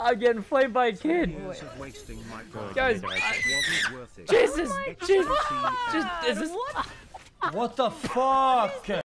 I'm getting flamed by a kid. Guys. Jesus, oh Jesus, just is this? What the fuck?